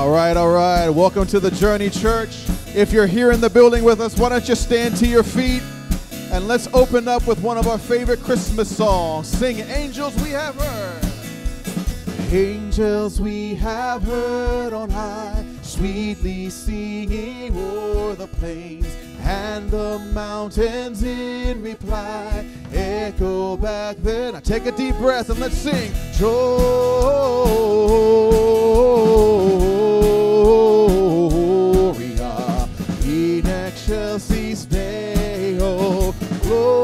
All right, all right. Welcome to the Journey Church. If you're here in the building with us, why don't you stand to your feet and let's open up with one of our favorite Christmas songs. Sing Angels We Have Heard. Angels we have heard on high, sweetly singing o'er the plains, and the mountains in reply echo back then. Take a deep breath and let's sing. Gloria Deo.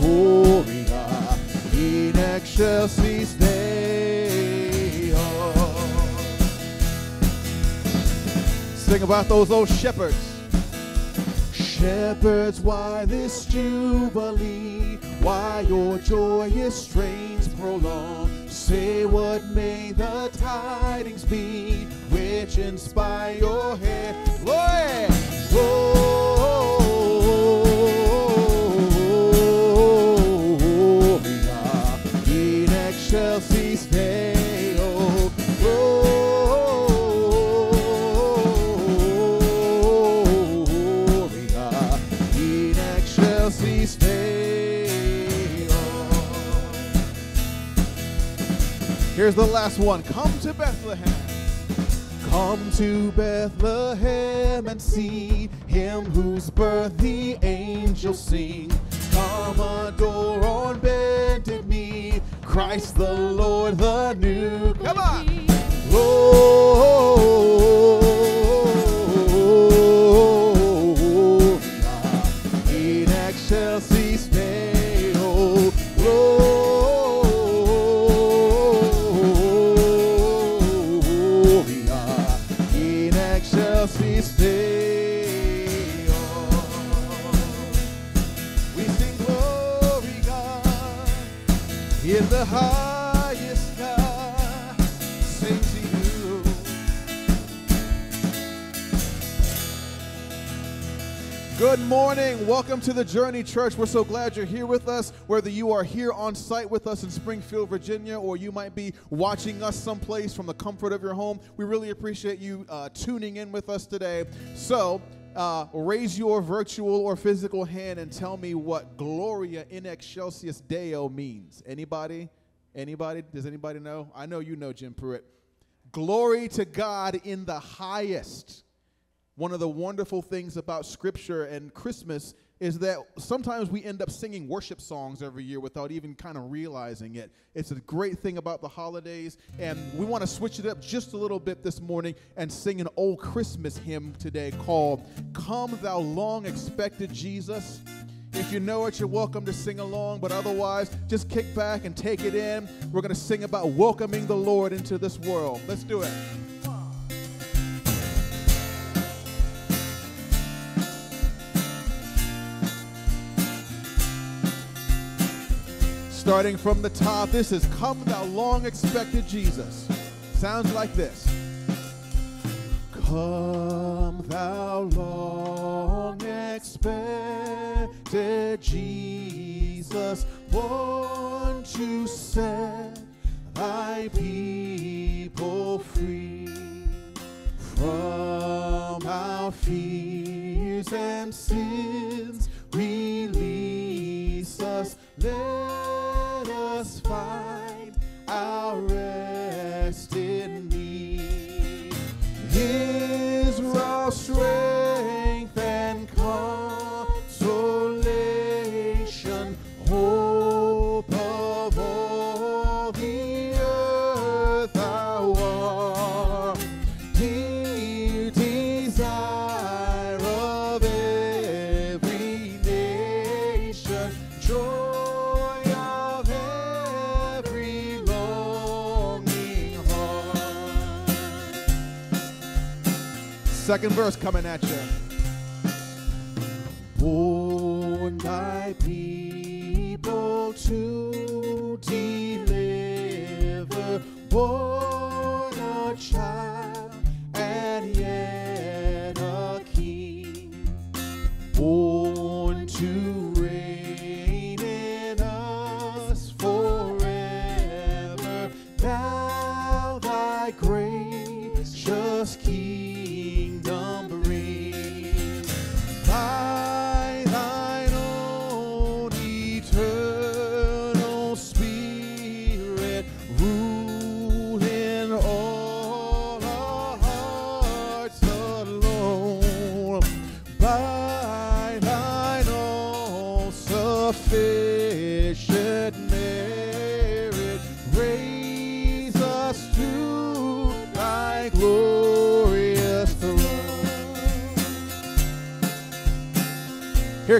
Gloria in excelsis Deo. Sing about those old shepherds. Shepherds, why this jubilee? Why your joyous strains prolong? Say what may the tidings be, which inspire your head. Glory! Here's the last one. Come to Bethlehem. Come to Bethlehem and see him whose birth the angels sing. Come adore on bended knee, Christ the Lord, the new. Come on. Gloria morning. Welcome to the Journey Church. We're so glad you're here with us. Whether you are here on site with us in Springfield, Virginia, or you might be watching us someplace from the comfort of your home, we really appreciate you uh, tuning in with us today. So, uh, raise your virtual or physical hand and tell me what Gloria in excelsis Deo means. Anybody? Anybody? Does anybody know? I know you know, Jim Pruitt. Glory to God in the highest. One of the wonderful things about Scripture and Christmas is that sometimes we end up singing worship songs every year without even kind of realizing it. It's a great thing about the holidays, and we want to switch it up just a little bit this morning and sing an old Christmas hymn today called Come Thou Long Expected Jesus. If you know it, you're welcome to sing along, but otherwise, just kick back and take it in. We're going to sing about welcoming the Lord into this world. Let's do it. Starting from the top, this is Come Thou Long Expected Jesus. Sounds like this. Come Thou Long Expected Jesus, born to set thy people free from our fears and sins. Release us, let us find our rest in thee. Israel's strength second verse coming at you. Warn thy people to deliver, born a child and yet a king, born to reign in us forever. Thou, Thy gracious King.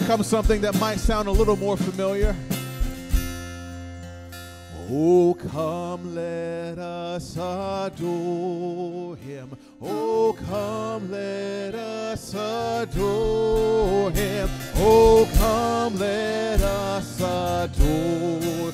Here comes something that might sound a little more familiar. Oh, come, let us adore him. Oh, come, let us adore him. Oh, come, let us adore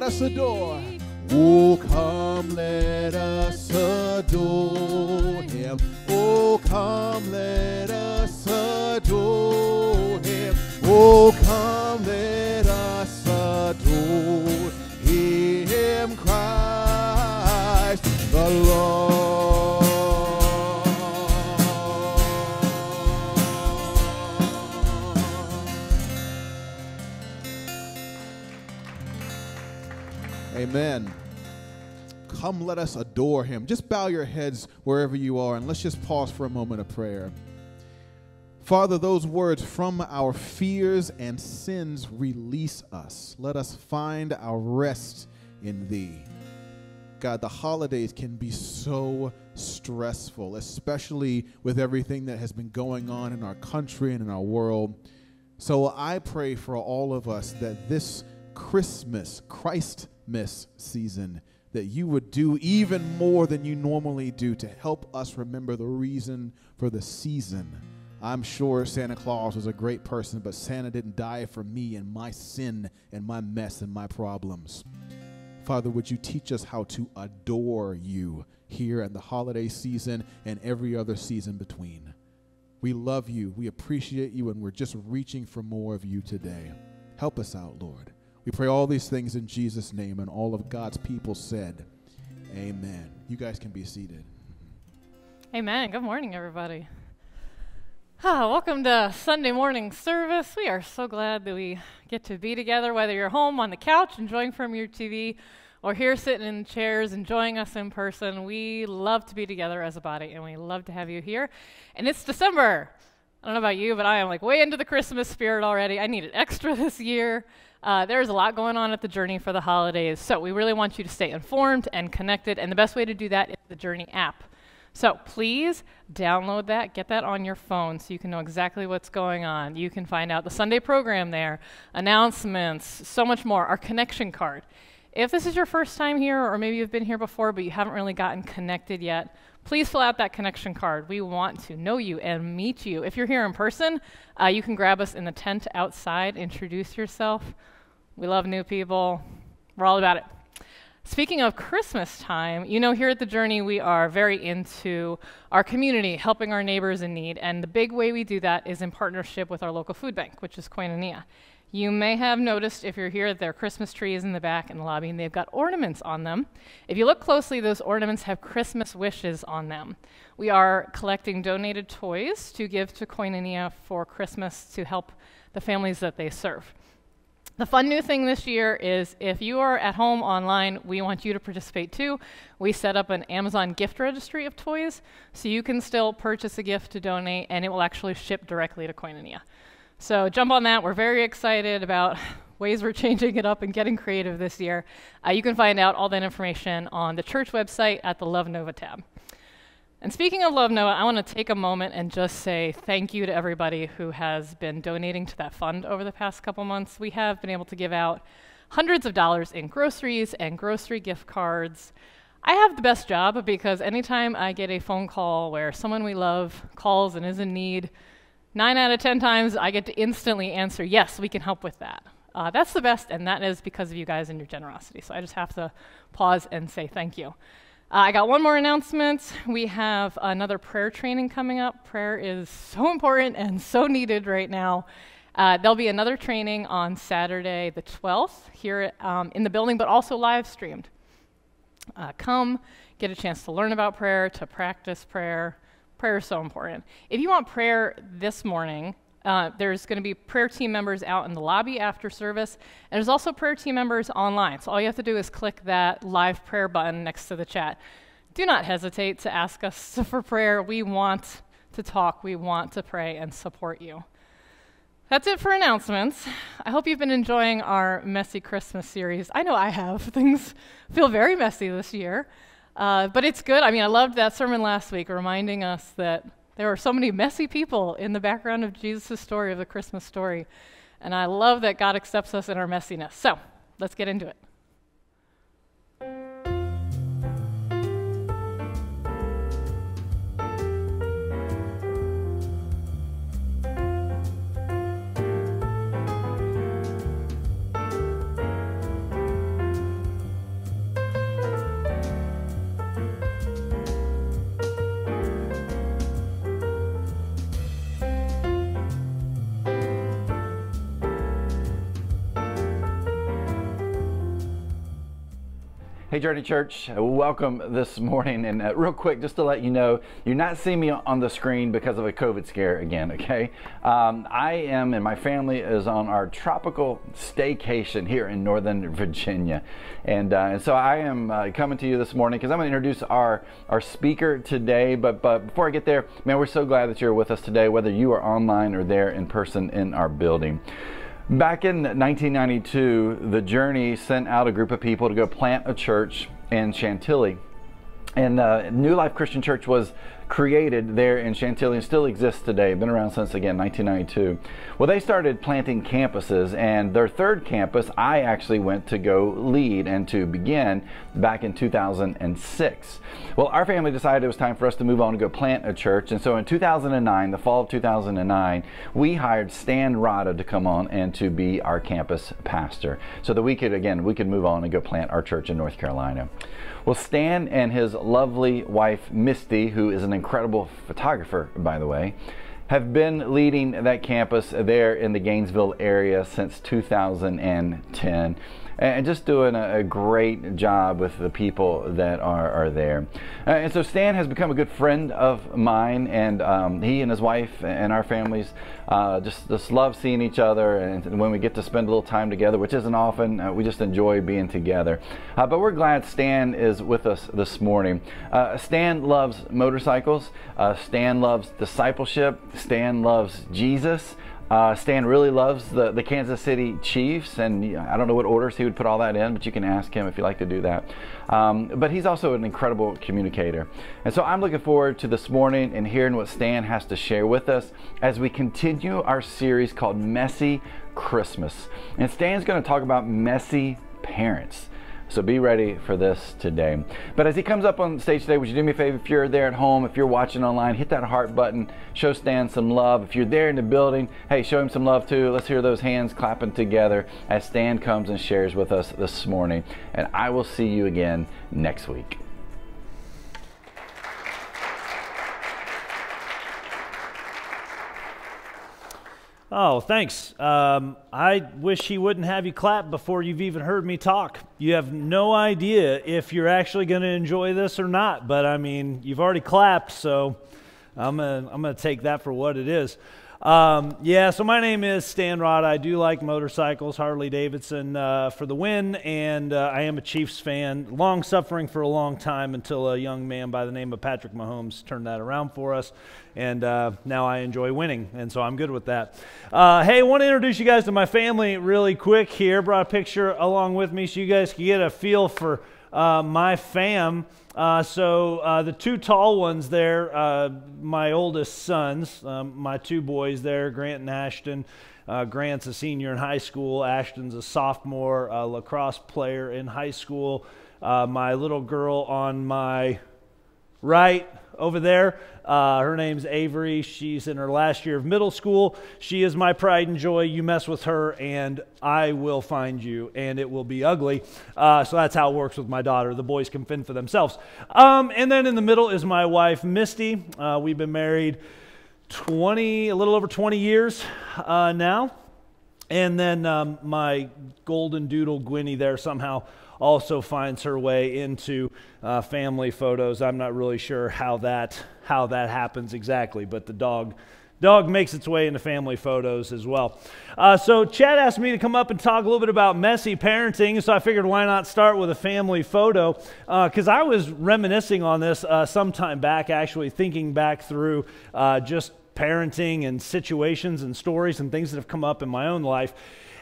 let us adore. Oh, come, let us adore him. Oh, come, let us adore him. Oh, Adore him. Just bow your heads wherever you are and let's just pause for a moment of prayer. Father, those words, from our fears and sins, release us. Let us find our rest in thee. God, the holidays can be so stressful, especially with everything that has been going on in our country and in our world. So I pray for all of us that this Christmas, Christmas season, that you would do even more than you normally do to help us remember the reason for the season. I'm sure Santa Claus was a great person, but Santa didn't die for me and my sin and my mess and my problems. Father, would you teach us how to adore you here in the holiday season and every other season between? We love you, we appreciate you, and we're just reaching for more of you today. Help us out, Lord. We pray all these things in Jesus' name, and all of God's people said, Amen. You guys can be seated. Amen. Good morning, everybody. Ah, welcome to Sunday morning service. We are so glad that we get to be together, whether you're home on the couch enjoying from your TV or here sitting in chairs enjoying us in person. We love to be together as a body and we love to have you here. And it's December. I don't know about you, but I am like way into the Christmas spirit already. I need it extra this year. Uh, there's a lot going on at the Journey for the holidays. So we really want you to stay informed and connected. And the best way to do that is the Journey app. So please download that, get that on your phone so you can know exactly what's going on. You can find out the Sunday program there, announcements, so much more, our connection card. If this is your first time here, or maybe you've been here before but you haven't really gotten connected yet, please fill out that connection card. We want to know you and meet you. If you're here in person, uh, you can grab us in the tent outside, introduce yourself. We love new people, we're all about it. Speaking of Christmas time, you know, here at The Journey, we are very into our community, helping our neighbors in need. And the big way we do that is in partnership with our local food bank, which is Koinonia. You may have noticed if you're here that there are Christmas trees in the back in the lobby, and they've got ornaments on them. If you look closely, those ornaments have Christmas wishes on them. We are collecting donated toys to give to Koinonia for Christmas to help the families that they serve. The fun new thing this year is if you are at home online, we want you to participate too. We set up an Amazon gift registry of toys, so you can still purchase a gift to donate, and it will actually ship directly to Koinonia. So jump on that. We're very excited about ways we're changing it up and getting creative this year. Uh, you can find out all that information on the church website at the Love Nova tab. And speaking of Love Nova, I want to take a moment and just say thank you to everybody who has been donating to that fund over the past couple months. We have been able to give out hundreds of dollars in groceries and grocery gift cards. I have the best job because anytime I get a phone call where someone we love calls and is in need, nine out of ten times I get to instantly answer, yes, we can help with that. Uh, that's the best, and that is because of you guys and your generosity. So I just have to pause and say thank you. I got one more announcement. We have another prayer training coming up. Prayer is so important and so needed right now. Uh, there'll be another training on Saturday, the 12th, here um, in the building, but also live streamed. Uh, come, get a chance to learn about prayer, to practice prayer. Prayer is so important. If you want prayer this morning, uh, there's going to be prayer team members out in the lobby after service, and there's also prayer team members online. So all you have to do is click that live prayer button next to the chat. Do not hesitate to ask us for prayer. We want to talk, we want to pray and support you. That's it for announcements. I hope you've been enjoying our Messy Christmas series. I know I have. Things feel very messy this year, uh, but it's good. I mean, I loved that sermon last week reminding us that there are so many messy people in the background of Jesus' story, of the Christmas story. And I love that God accepts us in our messiness. So let's get into it. Hey, Journey Church, welcome this morning. And uh, real quick, just to let you know, you're not seeing me on the screen because of a COVID scare again, okay? Um, I am, and my family is on our tropical staycation here in Northern Virginia. And, uh, and so I am uh, coming to you this morning because I'm going to introduce our, our speaker today. But, but before I get there, man, we're so glad that you're with us today, whether you are online or there in person in our building. Back in 1992, the Journey sent out a group of people to go plant a church in Chantilly. And uh, New Life Christian Church was created there in Chantilly and still exists today. Been around since again 1992. Well, they started planting campuses, and their third campus I actually went to go lead and to begin back in 2006. Well, our family decided it was time for us to move on and go plant a church, and so in 2009, the fall of 2009, we hired Stan Rada to come on and to be our campus pastor, so that we could again we could move on and go plant our church in North Carolina. Well, Stan and his lovely wife, Misty, who is an incredible photographer, by the way, have been leading that campus there in the Gainesville area since 2010 and just doing a, great job with the people that are, are there. Uh, and so Stan has become a good friend of mine, and um, he and his wife and our families uh, just, just love seeing each other. And when we get to spend a little time together, which isn't often, uh, we just enjoy being together. Uh, but we're glad Stan is with us this morning. Uh, Stan loves motorcycles, uh, Stan loves discipleship, Stan loves Jesus. Uh, Stan really loves the, the Kansas City Chiefs, and I don't know what orders he would put all that in, but you can ask him if you like to do that. Um, but he's also an incredible communicator. And so I'm looking forward to this morning and hearing what Stan has to share with us as we continue our series called Messy Christmas. And Stan's going to talk about messy parents. So be ready for this today. But as he comes up on stage today, would you do me a favor? If you're there at home, if you're watching online, hit that heart button. Show Stan some love. If you're there in the building, hey, show him some love too. Let's hear those hands clapping together as Stan comes and shares with us this morning. And I will see you again next week. Oh, thanks. Um, I wish he wouldn't have you clap before you've even heard me talk. You have no idea if you're actually going to enjoy this or not. But I mean, you've already clapped, so I'm going to I'm gonna take that for what it is. Um, yeah, so my name is Stan Rod. I do like motorcycles, Harley Davidson uh, for the win, and uh, I am a Chiefs fan. Long suffering for a long time until a young man by the name of Patrick Mahomes turned that around for us, and uh, now I enjoy winning, and so I'm good with that. Uh, hey, I want to introduce you guys to my family really quick here. Brought a picture along with me so you guys can get a feel for uh, my fam. Uh, so uh, the two tall ones there, uh, my oldest sons, um, my two boys there, Grant and Ashton. Uh, Grant's a senior in high school. Ashton's a sophomore a lacrosse player in high school. My little girl on my right over there. Uh, her name's Avery. She's in her last year of middle school. She is my pride and joy. You mess with her, and I will find you, and it will be ugly. Uh, so that's how it works with my daughter. The boys can fend for themselves. Um, and then in the middle is my wife, Misty. Uh, we've been married 20, a little over 20 years uh, now. And then um, my golden doodle Gwynny there somehow also finds her way into uh, family photos. I'm not really sure how that how that happens exactly, but the dog dog makes its way into family photos as well. Uh, so Chad asked me to come up and talk a little bit about messy parenting, so I figured why not start with a family photo? Because uh, I was reminiscing on this uh, some time back, actually thinking back through uh, just parenting and situations and stories and things that have come up in my own life.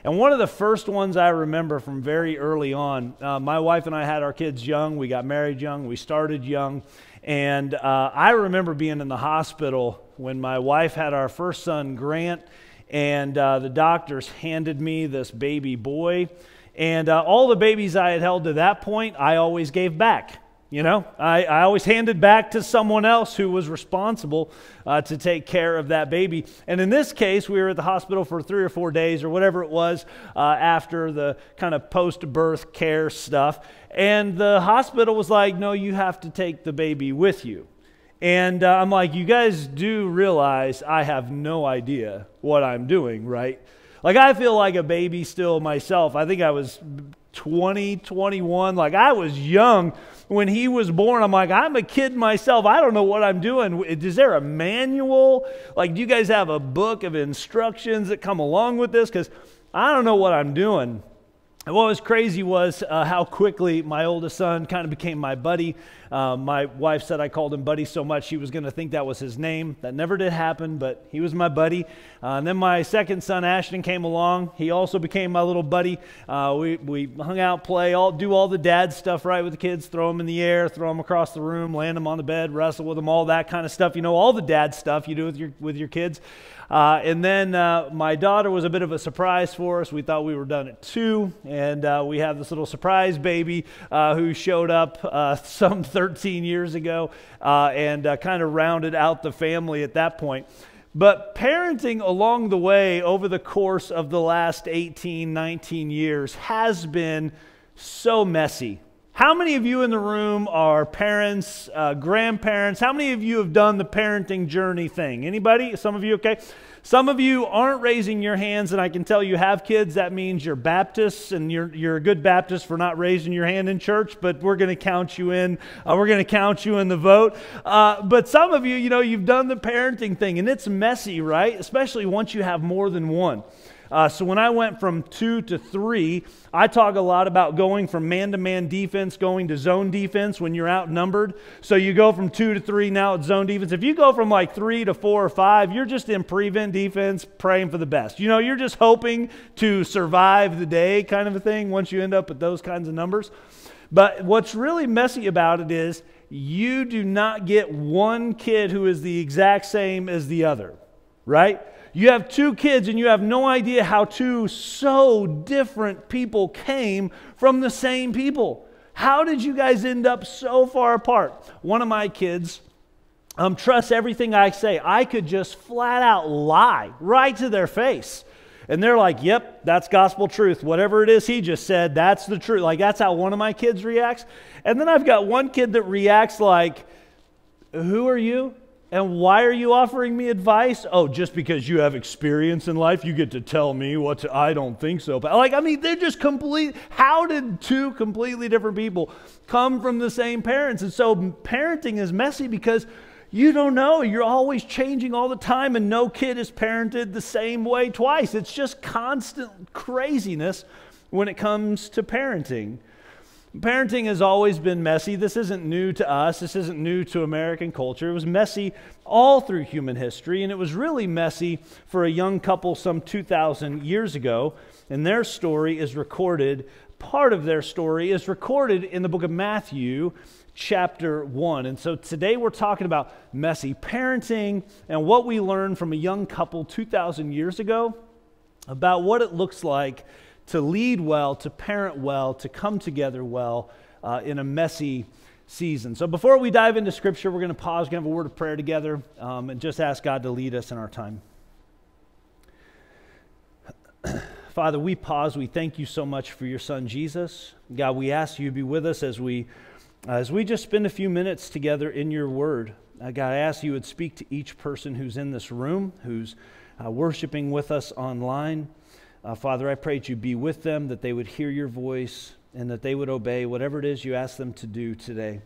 And one of the first ones I remember from very early on, uh, my wife and I had our kids young. We got married young. We started young. And uh, I remember being in the hospital when my wife had our first son, Grant, and uh, the doctors handed me this baby boy. And uh, all the babies I had held to that point, I always gave back. You know, I, I always handed back to someone else who was responsible uh, to take care of that baby. And in this case, we were at the hospital for three or four days or whatever it was uh, after the kind of post birth care stuff. And the hospital was like, no, you have to take the baby with you. And uh, I'm like, you guys do realize I have no idea what I'm doing, right? Like, I feel like a baby still myself. I think I was 20, 21. Like, I was young when he was born. I'm like, I'm a kid myself. I don't know what I'm doing. Is there a manual? Like, do you guys have a book of instructions that come along with this? Because I don't know what I'm doing. And what was crazy was uh, how quickly my oldest son kind of became my buddy. Uh, my wife said I called him Buddy so much she was going to think that was his name. That never did happen, but he was my buddy. Uh, and then my second son, Ashton, came along. He also became my little buddy. Uh, we, we hung out, play, all, do all the dad stuff right with the kids, throw them in the air, throw them across the room, land them on the bed, wrestle with them, all that kind of stuff. You know, all the dad stuff you do with your, with your kids. Uh, and then uh, my daughter was a bit of a surprise for us. We thought we were done at two, and uh, we have this little surprise baby uh, who showed up uh, some 13 years ago uh, and kind of rounded out the family at that point. But parenting along the way over the course of the last 18, 19 years has been so messy. How many of you in the room are parents, uh, grandparents? How many of you have done the parenting journey thing? Anybody? Some of you, okay? Some of you aren't raising your hands, and I can tell you have kids. That means you're Baptists, and you're, you're a good Baptist for not raising your hand in church, but we're going to count you in. Uh, we're going to count you in the vote. Uh, but some of you, you know, you've done the parenting thing, and it's messy, right? Especially once you have more than one. Uh, so when I went from two to three, I talk a lot about going from man to man defense, going to zone defense when you're outnumbered. So you go from two to three, now it's zone defense. If you go from like three to four or five, you're just in prevent defense, praying for the best. You know, you're just hoping to survive the day kind of a thing once you end up with those kinds of numbers. But what's really messy about it is you do not get one kid who is the exact same as the other, right? You have two kids and you have no idea how two so different people came from the same people. How did you guys end up so far apart? One of my kids um, trusts everything I say. I could just flat out lie right to their face. And they're like, yep, that's gospel truth. Whatever it is he just said, that's the truth. Like, that's how one of my kids reacts. And then I've got one kid that reacts like, who are you? And why are you offering me advice? Oh, just because you have experience in life, you get to tell me what to, I don't think so. But like, I mean, they're just complete. How did two completely different people come from the same parents? And so parenting is messy because you don't know. You're always changing all the time, and no kid is parented the same way twice. It's just constant craziness when it comes to parenting. Parenting has always been messy. This isn't new to us. This isn't new to American culture. It was messy all through human history, and it was really messy for a young couple some 2,000 years ago. And their story is recorded, part of their story is recorded in the book of Matthew, chapter 1. And so today we're talking about messy parenting and what we learned from a young couple 2,000 years ago about what it looks like to lead well, to parent well, to come together well uh, in a messy season. So before we dive into Scripture, we're going to pause, we're going to have a word of prayer together, um, and just ask God to lead us in our time. Father, we pause. We thank you so much for your son Jesus. God, we ask you to be with us as we as we just spend a few minutes together in your word. Uh, God, I ask you would speak to each person who's in this room, who's uh, worshiping with us online. Uh, Father, I pray that you be with them, that they would hear your voice, and that they would obey whatever it is you ask them to do today.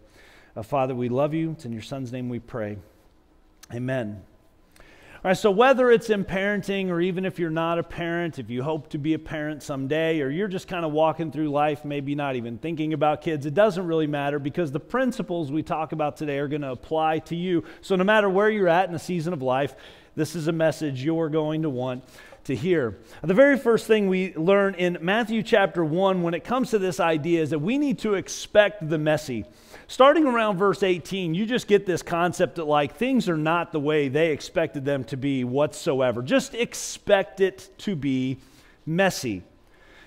Uh, Father, we love you. It's in your son's name we pray. Amen. All right, so whether it's in parenting or even if you're not a parent, if you hope to be a parent someday, or you're just kind of walking through life, maybe not even thinking about kids, it doesn't really matter because the principles we talk about today are going to apply to you. So no matter where you're at in the season of life, this is a message you're going to want to hear. The very first thing we learn in Matthew chapter 1 when it comes to this idea is that we need to expect the messy. Starting around verse 18, you just get this concept that, like, things are not the way they expected them to be whatsoever. Just expect it to be messy.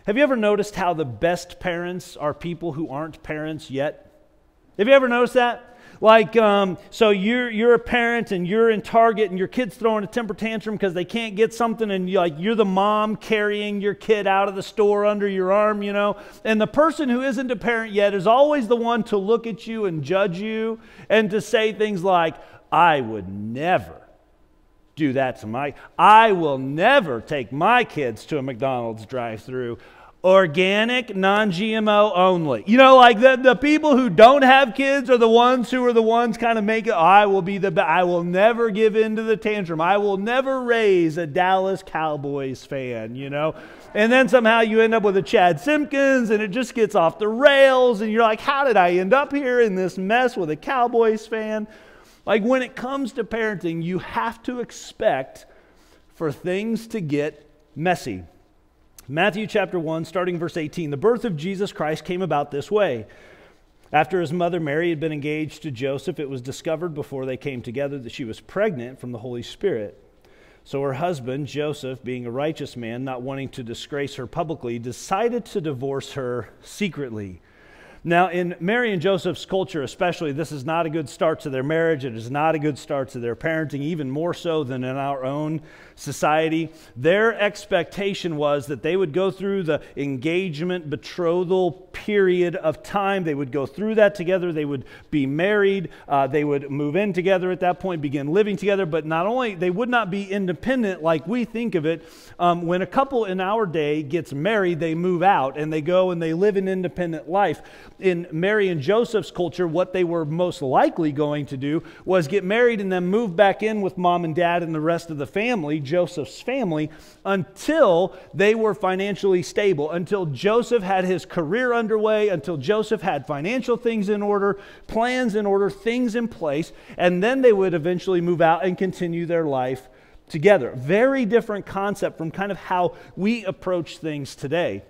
Have you ever noticed how the best parents are people who aren't parents yet? Have you ever noticed that? Like, um, so you're, you're a parent and you're in Target and your kid's throwing a temper tantrum because they can't get something, and you like, you're the mom carrying your kid out of the store under your arm, you know. And the person who isn't a parent yet is always the one to look at you and judge you and to say things like, I would never do that to my I will never take my kids to a McDonald's drive-through organic, non GMO only. You know, like the, the people who don't have kids are the ones who are the ones kind of make it. I will be the, I will never give in to the tantrum. I will never raise a Dallas Cowboys fan, you know? And then somehow you end up with a Chad Simpkins and it just gets off the rails and you're like, how did I end up here in this mess with a Cowboys fan? Like when it comes to parenting, you have to expect for things to get messy. Matthew chapter 1, starting verse 18. The birth of Jesus Christ came about this way. After his mother Mary had been engaged to Joseph, it was discovered before they came together that she was pregnant from the Holy Spirit. So her husband, Joseph, being a righteous man, not wanting to disgrace her publicly, decided to divorce her secretly. Now, in Mary and Joseph's culture, especially, this is not a good start to their marriage. It is not a good start to their parenting, even more so than in our own society. Their expectation was that they would go through the engagement, betrothal period of time. They would go through that together. They would be married. Uh, they would move in together at that point, begin living together. But not only, they would not be independent like we think of it. Um, when a couple in our day gets married, they move out and they go and they live an independent life in Mary and Joseph's culture, what they were most likely going to do was get married and then move back in with mom and dad and the rest of the family, Joseph's family, until they were financially stable, until Joseph had his career underway, until Joseph had financial things in order, plans in order, things in place, and then they would eventually move out and continue their life together. Very different concept from kind of how we approach things today.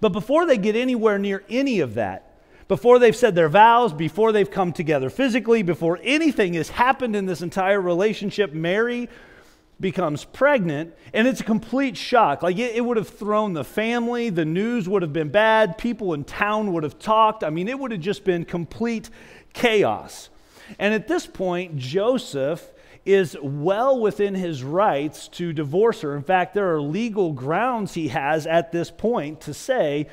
But before they get anywhere near any of that, before they've said their vows, before they've come together physically, before anything has happened in this entire relationship, Mary becomes pregnant, and it's a complete shock. Like it, it, would have thrown the family, the news would have been bad, people in town would have talked. I mean, it would have just been complete chaos. And at this point, Joseph is well within his rights to divorce her. In fact, there are legal grounds he has at this point to say,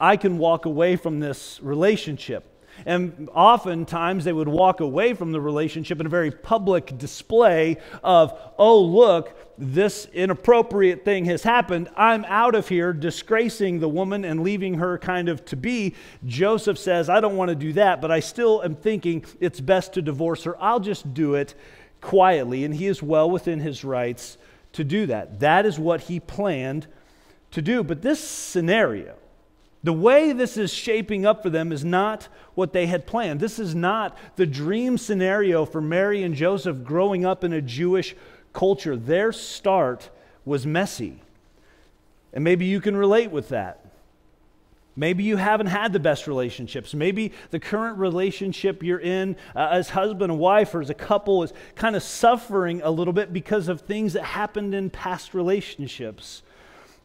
I can walk away from this relationship. And oftentimes they would walk away from the relationship in a very public display of, oh, look, this inappropriate thing has happened. I'm out of here, disgracing the woman and leaving her kind of to be. Joseph says, I don't want to do that, but I still am thinking it's best to divorce her. I'll just do it quietly, and he is well within his rights to do that. That is what he planned to do. But this scenario, the way this is shaping up for them is not what they had planned. This is not the dream scenario for Mary and Joseph growing up in a Jewish culture. Their start was messy. And maybe you can relate with that. Maybe you haven't had the best relationships. Maybe the current relationship you're in uh, as husband and wife or as a couple is kind of suffering a little bit because of things that happened in past relationships.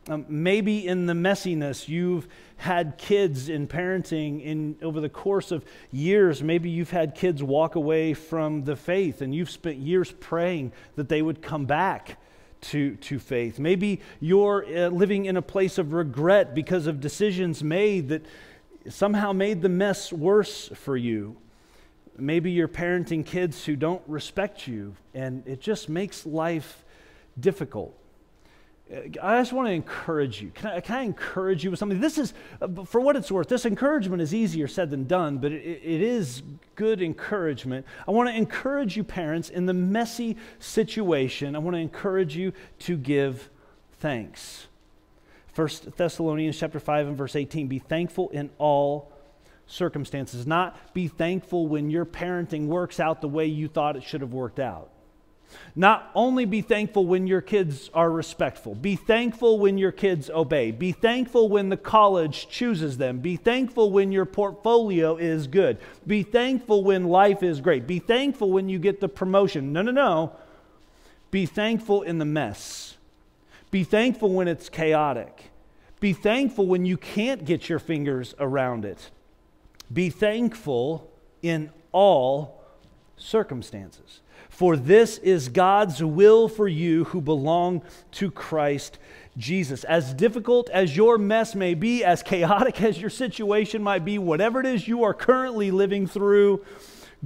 Um, maybe in the messiness, you've had kids in parenting in over the course of years. Maybe you've had kids walk away from the faith, and you've spent years praying that they would come back to, to faith. Maybe you're uh, living in a place of regret because of decisions made that somehow made the mess worse for you. Maybe you're parenting kids who don't respect you, and it just makes life difficult. I just want to encourage you. Can I, can I, encourage you with something? This is, uh, for what it's worth, this encouragement is easier said than done, but it, it is good encouragement. I want to encourage you, parents, in the messy situation, I want to encourage you to give thanks. First Thessalonians chapter 5 and verse 18, be thankful in all circumstances, not be thankful when your parenting works out the way you thought it should have worked out. Not only be thankful when your kids are respectful, be thankful when your kids obey, be thankful when the college chooses them, be thankful when your portfolio is good, be thankful when life is great, be thankful when you get the promotion. No, no, no. Be thankful in the mess, be thankful when it's chaotic, be thankful when you can't get your fingers around it, be thankful in all circumstances. For this is God's will for you who belong to Christ Jesus. As difficult as your mess may be, as chaotic as your situation might be, whatever it is you are currently living through,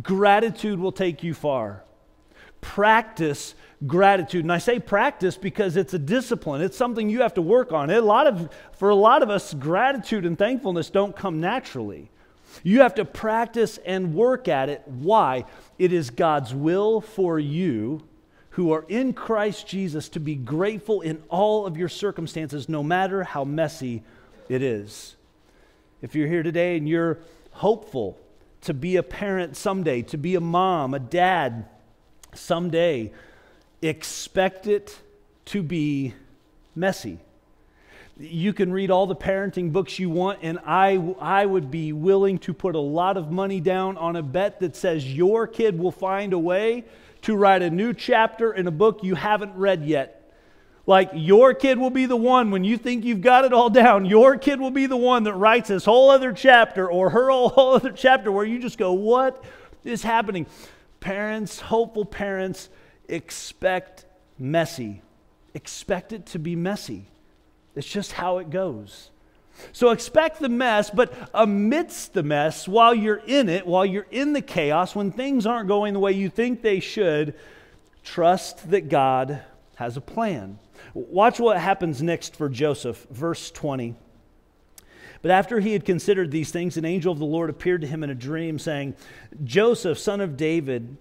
gratitude will take you far. Practice gratitude. And I say practice because it's a discipline. It's something you have to work on. It, a lot of, for a lot of us, gratitude and thankfulness don't come naturally. You have to practice and work at it. Why? It is God's will for you who are in Christ Jesus to be grateful in all of your circumstances, no matter how messy it is. If you're here today and you're hopeful to be a parent someday, to be a mom, a dad someday, expect it to be messy. You can read all the parenting books you want, and I, I would be willing to put a lot of money down on a bet that says your kid will find a way to write a new chapter in a book you haven't read yet. Like your kid will be the one when you think you've got it all down, your kid will be the one that writes this whole other chapter or her whole other chapter where you just go, What is happening? Parents, hopeful parents, expect messy. Expect it to be messy. It's just how it goes. So expect the mess, but amidst the mess, while you're in it, while you're in the chaos, when things aren't going the way you think they should, trust that God has a plan. Watch what happens next for Joseph, verse 20. But after he had considered these things, an angel of the Lord appeared to him in a dream, saying, Joseph, son of David,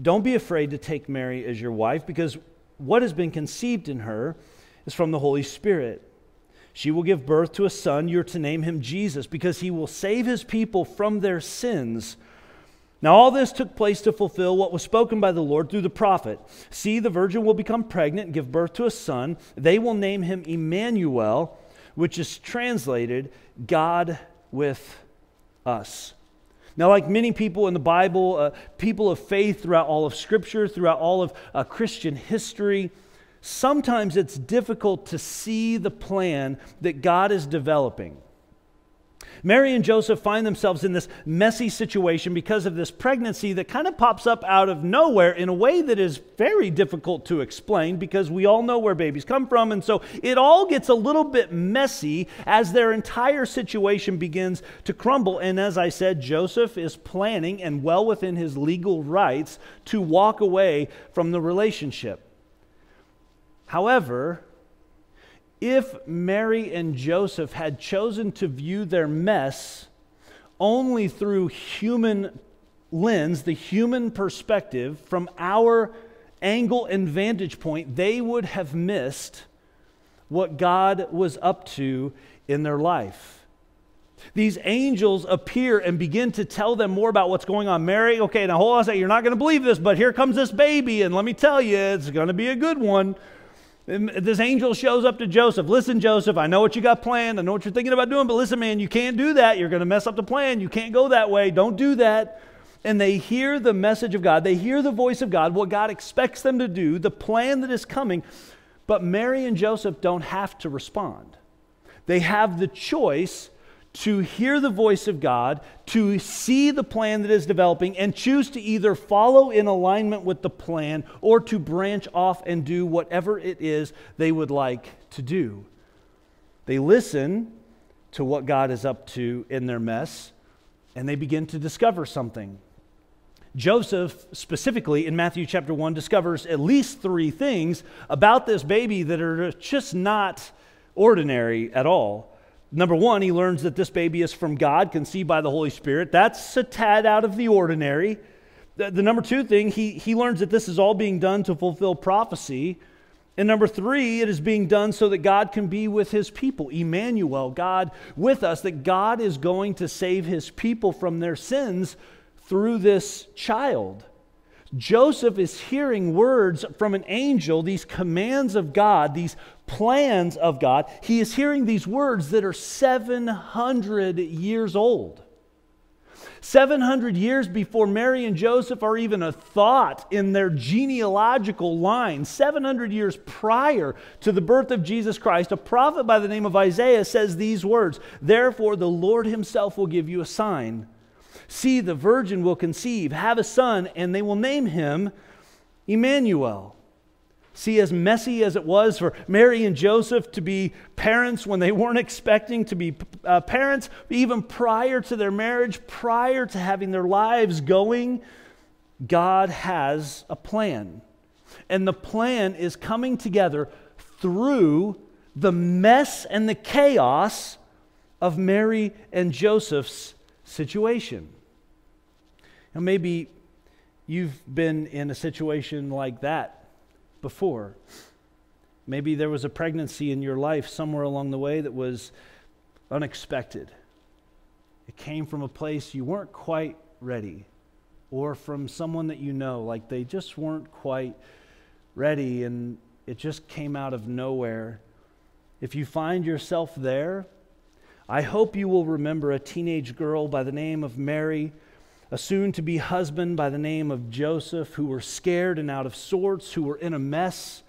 don't be afraid to take Mary as your wife, because what has been conceived in her is from the Holy Spirit. She will give birth to a son. You're to name him Jesus because he will save his people from their sins. Now, all this took place to fulfill what was spoken by the Lord through the prophet. See, the virgin will become pregnant and give birth to a son. They will name him Immanuel, which is translated God with us. Now, like many people in the Bible, uh, people of faith throughout all of Scripture, throughout all of uh, Christian history, sometimes it's difficult to see the plan that God is developing. Mary and Joseph find themselves in this messy situation because of this pregnancy that kind of pops up out of nowhere in a way that is very difficult to explain because we all know where babies come from. And so it all gets a little bit messy as their entire situation begins to crumble. And as I said, Joseph is planning and well within his legal rights to walk away from the relationship. However, if Mary and Joseph had chosen to view their mess only through human lens, the human perspective, from our angle and vantage point, they would have missed what God was up to in their life. These angels appear and begin to tell them more about what's going on. Mary, okay, now hold on a second. You're not going to believe this, but here comes this baby, and let me tell you, it's going to be a good one. This angel shows up to Joseph. Listen, Joseph, I know what you got planned. I know what you're thinking about doing, but listen, man, you can't do that. You're going to mess up the plan. You can't go that way. Don't do that. And they hear the message of God. They hear the voice of God, what God expects them to do, the plan that is coming. But Mary and Joseph don't have to respond. They have the choice to hear the voice of God, to see the plan that is developing, and choose to either follow in alignment with the plan or to branch off and do whatever it is they would like to do. They listen to what God is up to in their mess, and they begin to discover something. Joseph, specifically in Matthew chapter 1, discovers at least three things about this baby that are just not ordinary at all. Number one, he learns that this baby is from God, conceived by the Holy Spirit. That's a tad out of the ordinary. The, the number two thing, he, he learns that this is all being done to fulfill prophecy. And number three, it is being done so that God can be with his people. Immanuel, God with us, that God is going to save his people from their sins through this child. Joseph is hearing words from an angel, these commands of God, these plans of God. He is hearing these words that are 700 years old. 700 years before Mary and Joseph are even a thought in their genealogical line, 700 years prior to the birth of Jesus Christ, a prophet by the name of Isaiah says these words Therefore, the Lord himself will give you a sign. See, the virgin will conceive, have a son, and they will name him Immanuel. See, as messy as it was for Mary and Joseph to be parents when they weren't expecting to be uh, parents, even prior to their marriage, prior to having their lives going, God has a plan. And the plan is coming together through the mess and the chaos of Mary and Joseph's situation. Now, maybe you've been in a situation like that before. Maybe there was a pregnancy in your life somewhere along the way that was unexpected. It came from a place you weren't quite ready, or from someone that you know, like they just weren't quite ready and it just came out of nowhere. If you find yourself there, I hope you will remember a teenage girl by the name of Mary a soon to be husband by the name of Joseph, who were scared and out of sorts, who were in a mess,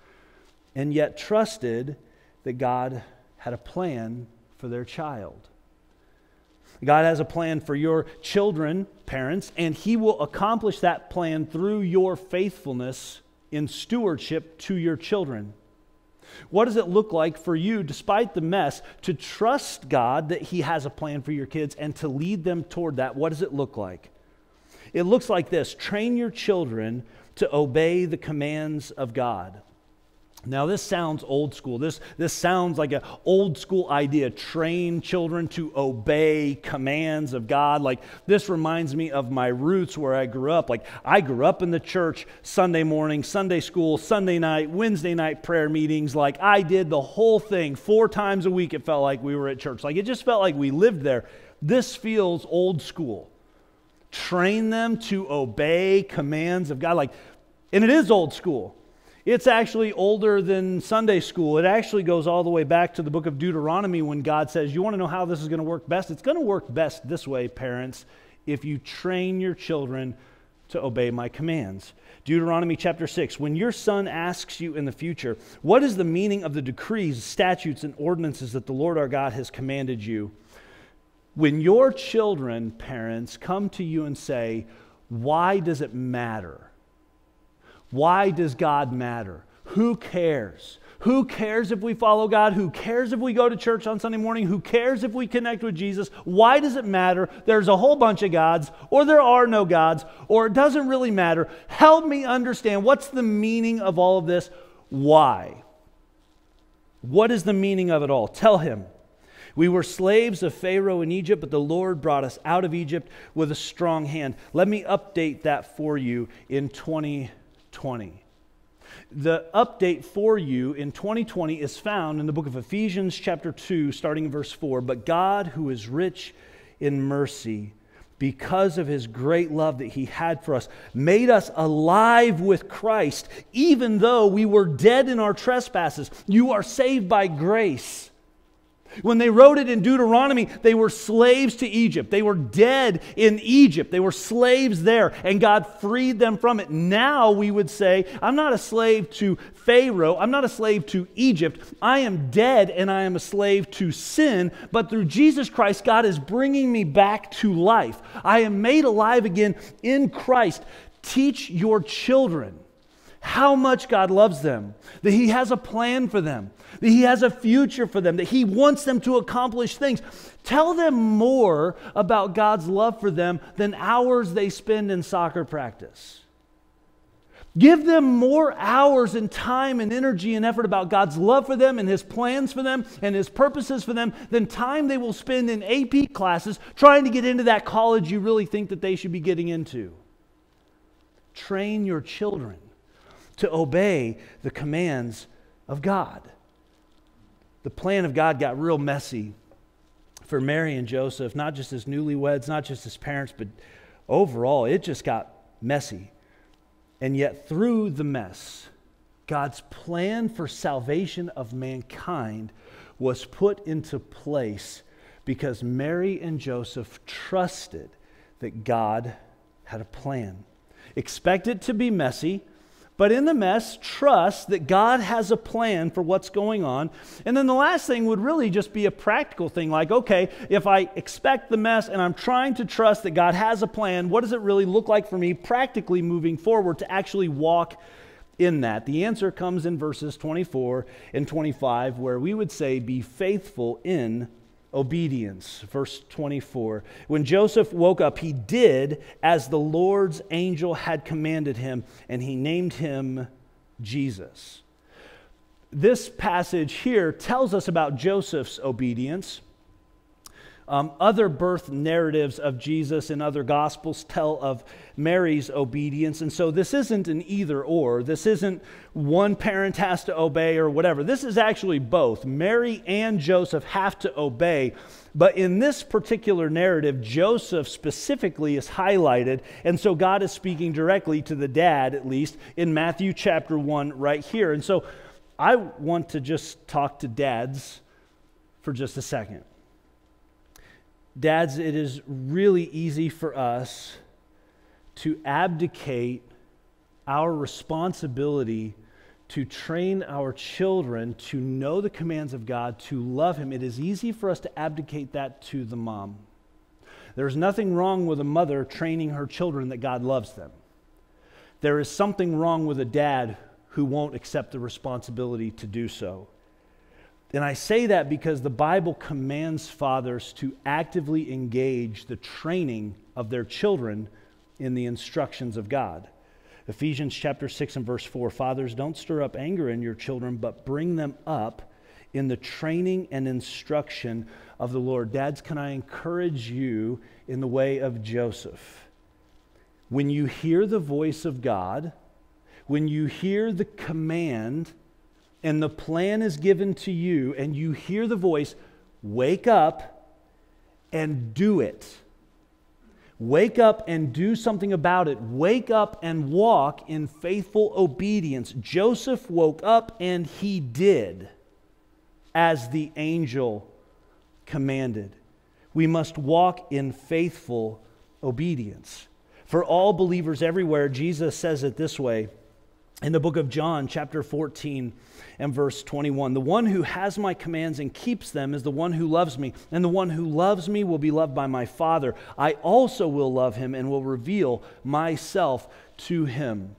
and yet trusted that God had a plan for their child. God has a plan for your children, parents, and He will accomplish that plan through your faithfulness in stewardship to your children. What does it look like for you, despite the mess, to trust God that He has a plan for your kids and to lead them toward that? What does it look like? It looks like this train your children to obey the commands of God. Now, this sounds old school. This, this sounds like an old school idea. Train children to obey commands of God. Like, this reminds me of my roots where I grew up. Like, I grew up in the church Sunday morning, Sunday school, Sunday night, Wednesday night prayer meetings. Like, I did the whole thing four times a week. It felt like we were at church. Like, it just felt like we lived there. This feels old school train them to obey commands of God. Like, and it is old school. It's actually older than Sunday school. It actually goes all the way back to the book of Deuteronomy when God says, You want to know how this is going to work best? It's going to work best this way, parents, if you train your children to obey my commands. Deuteronomy chapter 6 When your son asks you in the future, What is the meaning of the decrees, statutes, and ordinances that the Lord our God has commanded you? When your children, parents, come to you and say, Why does it matter? Why does God matter? Who cares? Who cares if we follow God? Who cares if we go to church on Sunday morning? Who cares if we connect with Jesus? Why does it matter? There's a whole bunch of gods, or there are no gods, or it doesn't really matter. Help me understand what's the meaning of all of this? Why? What is the meaning of it all? Tell him. We were slaves of Pharaoh in Egypt, but the Lord brought us out of Egypt with a strong hand. Let me update that for you in 2020. The update for you in 2020 is found in the book of Ephesians, chapter 2, starting in verse 4. But God, who is rich in mercy, because of his great love that he had for us, made us alive with Christ, even though we were dead in our trespasses. You are saved by grace. When they wrote it in Deuteronomy, they were slaves to Egypt. They were dead in Egypt. They were slaves there, and God freed them from it. Now we would say, I'm not a slave to Pharaoh. I'm not a slave to Egypt. I am dead and I am a slave to sin. But through Jesus Christ, God is bringing me back to life. I am made alive again in Christ. Teach your children how much God loves them, that He has a plan for them, that He has a future for them, that He wants them to accomplish things. Tell them more about God's love for them than hours they spend in soccer practice. Give them more hours and time and energy and effort about God's love for them and His plans for them and His purposes for them than time they will spend in AP classes trying to get into that college you really think that they should be getting into. Train your children to obey the commands of God. The plan of God got real messy for Mary and Joseph, not just as newlyweds, not just as parents, but overall, it just got messy. And yet, through the mess, God's plan for salvation of mankind was put into place because Mary and Joseph trusted that God had a plan. Expect it to be messy but in the mess, trust that God has a plan for what's going on. And then the last thing would really just be a practical thing like, okay, if I expect the mess and I'm trying to trust that God has a plan, what does it really look like for me practically moving forward to actually walk in that? The answer comes in verses 24 and 25, where we would say, be faithful in obedience. Verse 24. When Joseph woke up, he did as the Lord's angel had commanded him, and he named him Jesus. This passage here tells us about Joseph's obedience. Um, other birth narratives of Jesus in other gospels tell of Mary's obedience. And so this isn't an either or. This isn't one parent has to obey or whatever. This is actually both. Mary and Joseph have to obey. But in this particular narrative, Joseph specifically is highlighted. And so God is speaking directly to the dad, at least, in Matthew chapter 1 right here. And so I want to just talk to dads for just a second. Dads, it is really easy for us to abdicate our responsibility to train our children to know the commands of God, to love Him. It is easy for us to abdicate that to the mom. There's nothing wrong with a mother training her children that God loves them. There is something wrong with a dad who won't accept the responsibility to do so. And I say that because the Bible commands fathers to actively engage the training of their children in the instructions of God. Ephesians chapter 6 and verse 4 Fathers, don't stir up anger in your children, but bring them up in the training and instruction of the Lord. Dads, can I encourage you in the way of Joseph? When you hear the voice of God, when you hear the command, and the plan is given to you, and you hear the voice, wake up and do it. Wake up and do something about it. Wake up and walk in faithful obedience. Joseph woke up and he did as the angel commanded. We must walk in faithful obedience. For all believers everywhere, Jesus says it this way in the book of John, chapter 14 and verse 21. The one who has my commands and keeps them is the one who loves me, and the one who loves me will be loved by my Father. I also will love him and will reveal myself to him.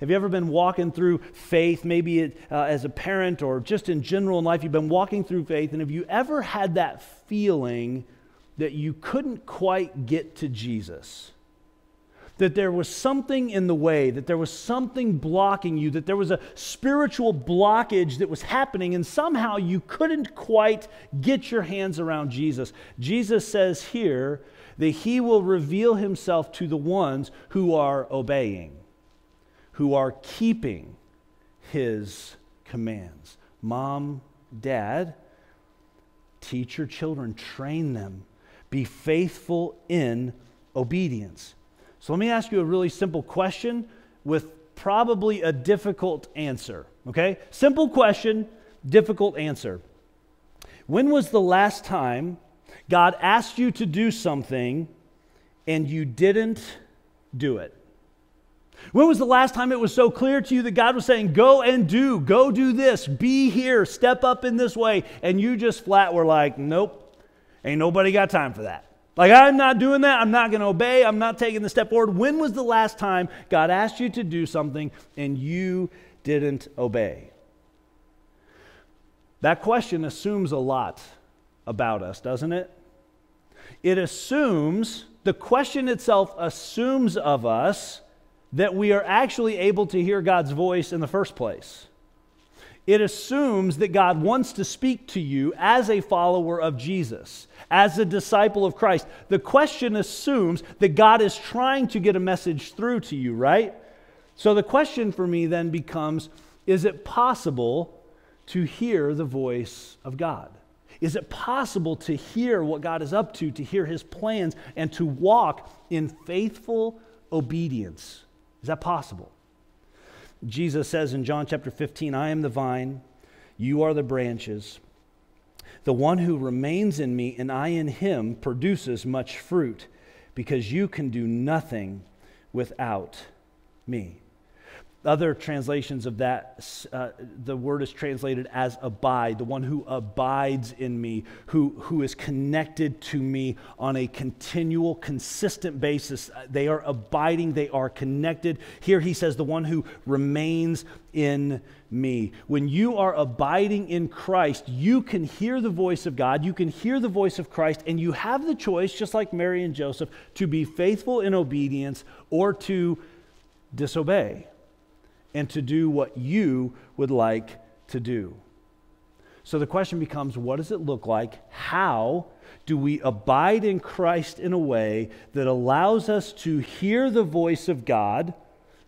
Have you ever been walking through faith, maybe it, uh, as a parent or just in general in life? You've been walking through faith, and have you ever had that feeling that you couldn't quite get to Jesus? That there was something in the way, that there was something blocking you, that there was a spiritual blockage that was happening, and somehow you couldn't quite get your hands around Jesus. Jesus says here that he will reveal himself to the ones who are obeying, who are keeping his commands. Mom, dad, teach your children, train them, be faithful in obedience. So let me ask you a really simple question with probably a difficult answer. Okay? Simple question, difficult answer. When was the last time God asked you to do something and you didn't do it? When was the last time it was so clear to you that God was saying, Go and do, go do this, be here, step up in this way, and you just flat were like, Nope, ain't nobody got time for that. Like, I'm not doing that. I'm not going to obey. I'm not taking the step forward. When was the last time God asked you to do something and you didn't obey? That question assumes a lot about us, doesn't it? It assumes, the question itself assumes of us that we are actually able to hear God's voice in the first place. It assumes that God wants to speak to you as a follower of Jesus, as a disciple of Christ. The question assumes that God is trying to get a message through to you, right? So the question for me then becomes is it possible to hear the voice of God? Is it possible to hear what God is up to, to hear his plans, and to walk in faithful obedience? Is that possible? Jesus says in John chapter 15, I am the vine, you are the branches. The one who remains in me and I in him produces much fruit, because you can do nothing without me. Other translations of that, uh, the word is translated as abide, the one who abides in me, who, who is connected to me on a continual, consistent basis. They are abiding, they are connected. Here he says, the one who remains in me. When you are abiding in Christ, you can hear the voice of God, you can hear the voice of Christ, and you have the choice, just like Mary and Joseph, to be faithful in obedience or to disobey and to do what you would like to do. So the question becomes what does it look like? How do we abide in Christ in a way that allows us to hear the voice of God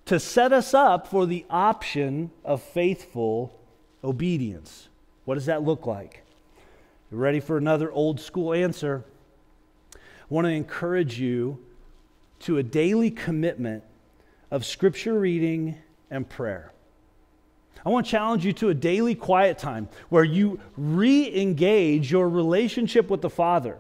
to set us up for the option of faithful obedience? What does that look like? You ready for another old school answer? I want to encourage you to a daily commitment of scripture reading and prayer. I want to challenge you to a daily quiet time where you re engage your relationship with the Father.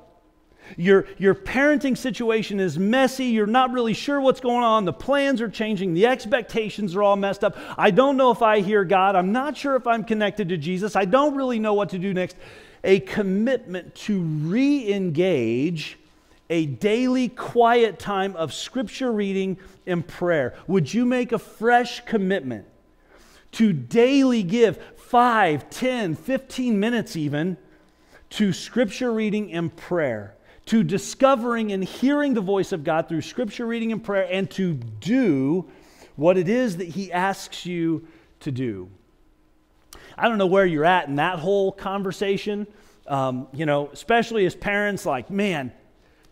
Your, your parenting situation is messy. You're not really sure what's going on. The plans are changing. The expectations are all messed up. I don't know if I hear God. I'm not sure if I'm connected to Jesus. I don't really know what to do next. A commitment to re engage a daily quiet time of scripture reading and prayer? Would you make a fresh commitment to daily give 5, 10, 15 minutes even to scripture reading and prayer? To discovering and hearing the voice of God through scripture reading and prayer, and to do what it is that He asks you to do. I don't know where you're at in that whole conversation. Um, you know, especially as parents, like, man,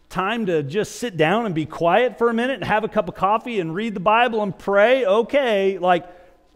time to just sit down and be quiet for a minute and have a cup of coffee and read the Bible and pray, okay, like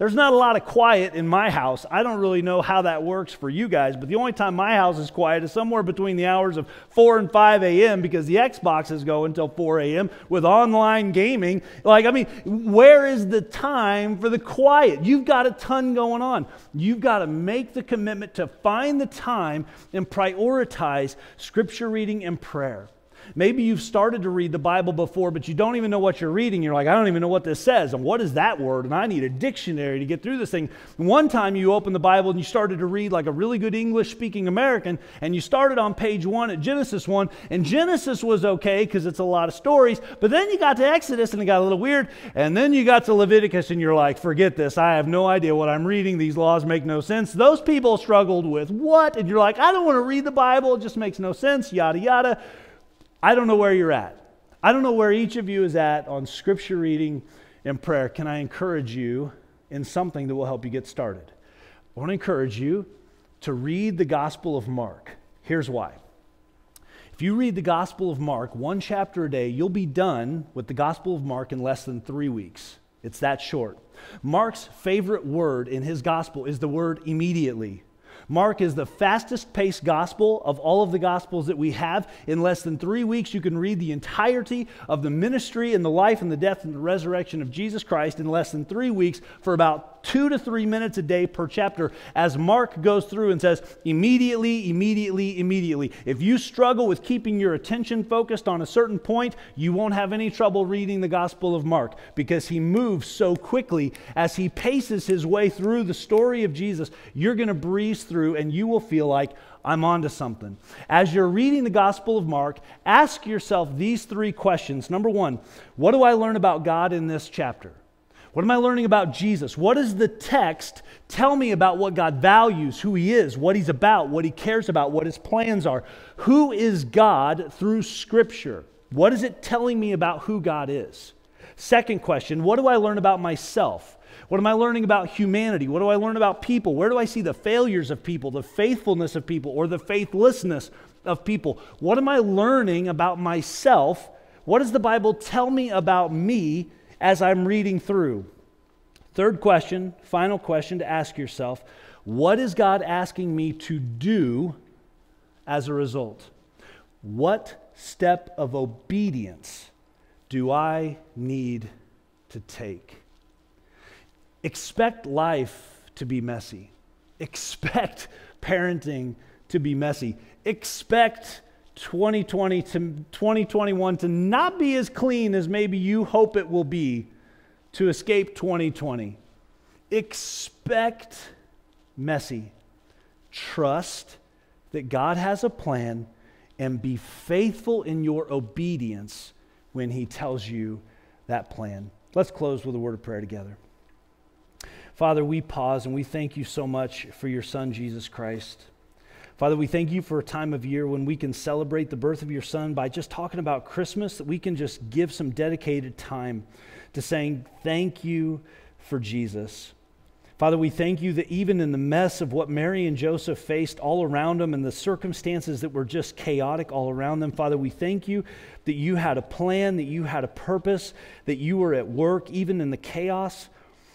there's not a lot of quiet in my house. I don't really know how that works for you guys, but the only time my house is quiet is somewhere between the hours of 4 and 5 a.m. because the Xboxes go until 4 a.m. with online gaming. Like, I mean, where is the time for the quiet? You've got a ton going on. You've got to make the commitment to find the time and prioritize scripture reading and prayer. Maybe you've started to read the Bible before, but you don't even know what you're reading. You're like, I don't even know what this says. And what is that word? And I need a dictionary to get through this thing. One time you opened the Bible and you started to read like a really good English speaking American, and you started on page one at Genesis 1. And Genesis was okay because it's a lot of stories. But then you got to Exodus and it got a little weird. And then you got to Leviticus and you're like, forget this. I have no idea what I'm reading. These laws make no sense. Those people struggled with what? And you're like, I don't want to read the Bible. It just makes no sense. Yada, yada. I don't know where you're at. I don't know where each of you is at on scripture reading and prayer. Can I encourage you in something that will help you get started? I want to encourage you to read the Gospel of Mark. Here's why. If you read the Gospel of Mark one chapter a day, you'll be done with the Gospel of Mark in less than three weeks. It's that short. Mark's favorite word in his Gospel is the word immediately. Mark is the fastest paced gospel of all of the gospels that we have. In less than three weeks, you can read the entirety of the ministry and the life and the death and the resurrection of Jesus Christ in less than three weeks for about two to three minutes a day per chapter as Mark goes through and says, immediately, immediately, immediately. If you struggle with keeping your attention focused on a certain point, you won't have any trouble reading the Gospel of Mark because he moves so quickly as he paces his way through the story of Jesus. You're going to breeze through and you will feel like, I'm onto something. As you're reading the Gospel of Mark, ask yourself these three questions. Number one, what do I learn about God in this chapter? What am I learning about Jesus? What does the text tell me about what God values, who He is, what He's about, what He cares about, what His plans are? Who is God through Scripture? What is it telling me about who God is? Second question, what do I learn about myself? What am I learning about humanity? What do I learn about people? Where do I see the failures of people, the faithfulness of people, or the faithlessness of people? What am I learning about myself? What does the Bible tell me about me as I'm reading through? Third question, final question to ask yourself What is God asking me to do as a result? What step of obedience do I need to take? Expect life to be messy. Expect parenting to be messy. Expect 2020 to 2021 to not be as clean as maybe you hope it will be to escape 2020. Expect messy. Trust that God has a plan and be faithful in your obedience when He tells you that plan. Let's close with a word of prayer together. Father, we pause and we thank you so much for your Son, Jesus Christ. Father, we thank you for a time of year when we can celebrate the birth of your Son by just talking about Christmas, that we can just give some dedicated time to saying thank you for Jesus. Father, we thank you that even in the mess of what Mary and Joseph faced all around them and the circumstances that were just chaotic all around them, Father, we thank you that you had a plan, that you had a purpose, that you were at work even in the chaos.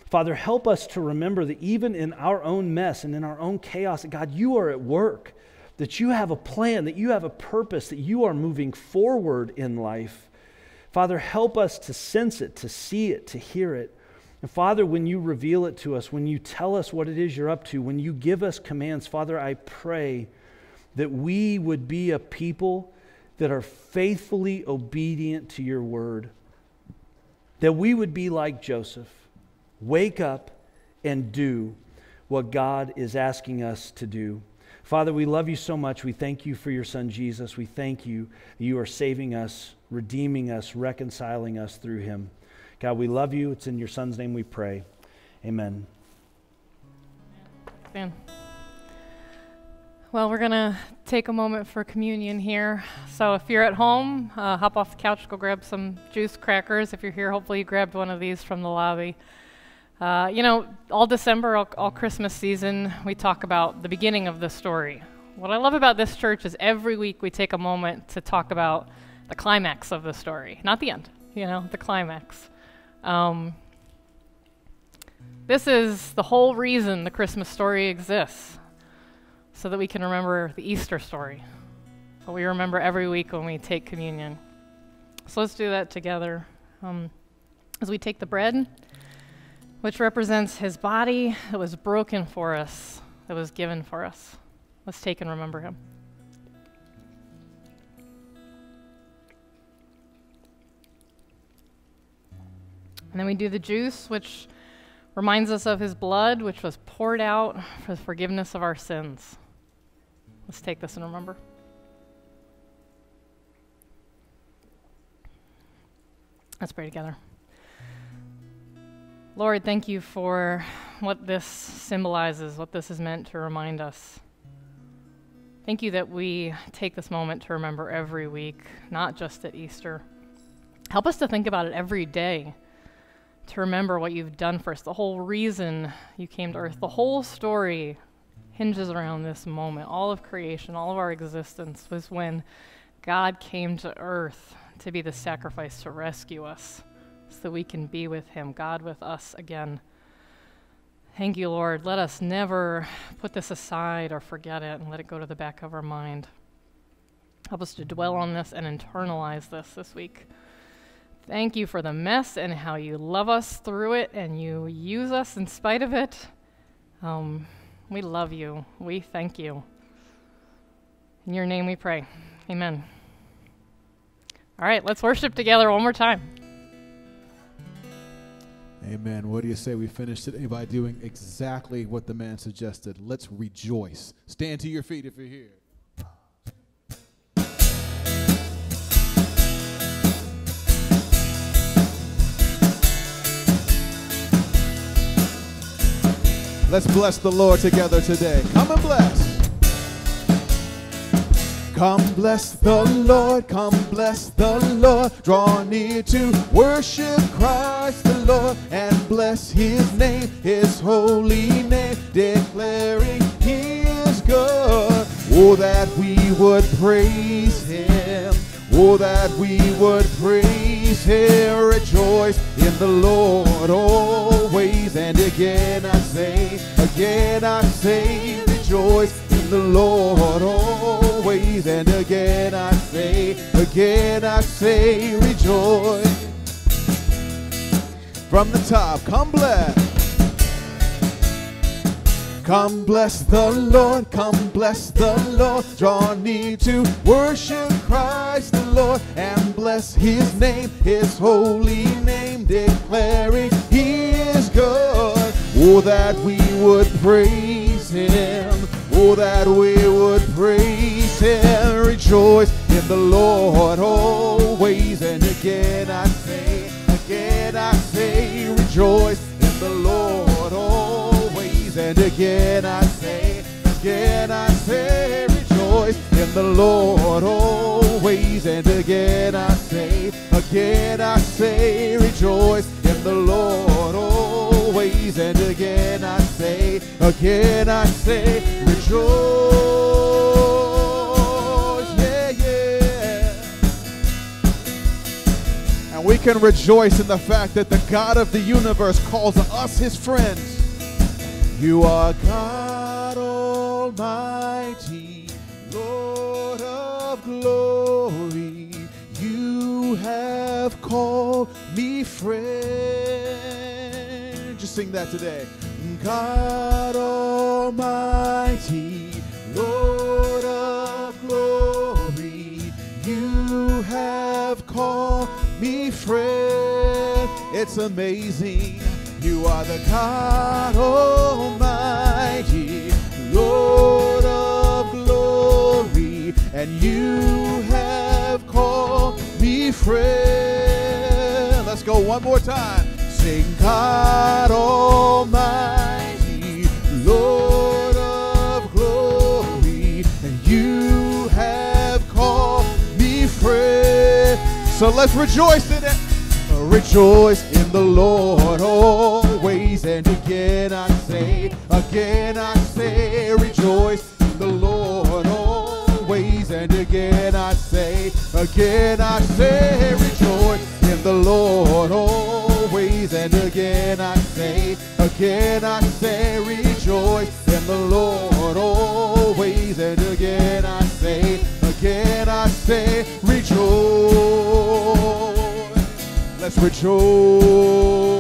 Father, help us to remember that even in our own mess and in our own chaos, God, you are at work, that you have a plan, that you have a purpose, that you are moving forward in life. Father, help us to sense it, to see it, to hear it. And Father, when you reveal it to us, when you tell us what it is you're up to, when you give us commands, Father, I pray that we would be a people that are faithfully obedient to your word. That we would be like Joseph Wake up and do what God is asking us to do. Father, we love you so much. We thank you for your son Jesus. We thank you that you are saving us, redeeming us, reconciling us through him. God, we love you. It's in your son's name we pray. Amen. Stand. Well, we're going to take a moment for communion here. So if you're at home, uh, hop off the couch, go grab some juice crackers. If you're here, hopefully you grabbed one of these from the lobby. Uh, you know, all December, all, all Christmas season, we talk about the beginning of the story. What I love about this church is every week we take a moment to talk about the climax of the story, not the end, you know, the climax. Um, this is the whole reason the Christmas story exists, so that we can remember the Easter story, what we remember every week when we take communion. So let's do that together. Um, as we take the bread, which represents his body that was broken for us, that was given for us. Let's take and remember him. And then we do the juice, which reminds us of his blood, which was poured out for the forgiveness of our sins. Let's take this and remember. Let's pray together. Lord, thank you for what this symbolizes, what this is meant to remind us. Thank you that we take this moment to remember every week, not just at Easter. Help us to think about it every day, to remember what you've done for us. The whole reason you came to earth, the whole story hinges around this moment. All of creation, all of our existence was when God came to earth to be the sacrifice to rescue us so we can be with Him, God with us again. Thank you, Lord. Let us never put this aside or forget it and let it go to the back of our mind. Help us to dwell on this and internalize this this week. Thank you for the mess and how you love us through it and you use us in spite of it. Um, we love you. We thank you. In your name we pray. Amen. All right, let's worship together one more time. Amen. What do you say we finish today by doing exactly what the man suggested? Let's rejoice. Stand to your feet if you're here. Let's bless the Lord together today. Come and bless. Come bless the Lord, come bless the Lord. Draw near to worship Christ the Lord and bless his name, his holy name, declaring he is good. Oh, that we would praise him. Oh, that we would praise him. Rejoice in the Lord always. And again I say, again I say, rejoice the Lord always. And again I say, again I say, rejoice. From the top, come bless. Come bless the Lord, come bless the Lord. Draw near to worship Christ the Lord and bless his name, his holy name, declaring he is good. Oh, that we would praise him. Oh, that we would praise him. Rejoice in the Lord always. And again I say, again I say, rejoice in the Lord always. And again I say, again I say, rejoice in the Lord always. And again I say, again I say, rejoice in the Lord always. And again I say, again I say, rejoice. Yeah, yeah. And we can rejoice in the fact that the God of the universe calls us his friends. You are God Almighty, Lord of glory. You have called me friend. Just sing that today. God Almighty, Lord of glory. You have called me friend. It's amazing. You are the God Almighty, Lord of glory, and you have called me friend. Let's go one more time. Sing God Almighty, So let's rejoice in it. Rejoice in the Lord always. And again I say, again I say, rejoice in the Lord always. And again I say, again I say, rejoice in the Lord always. And again I say, again I say, rejoice in the Lord always. And again I say, again I say, rejoice. Let's rejoice,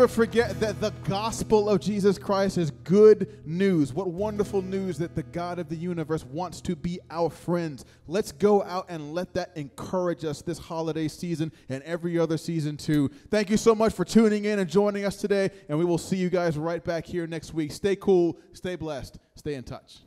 Never forget that the gospel of Jesus Christ is good news. What wonderful news that the God of the universe wants to be our friends. Let's go out and let that encourage us this holiday season and every other season too. Thank you so much for tuning in and joining us today, and we will see you guys right back here next week. Stay cool, stay blessed, stay in touch.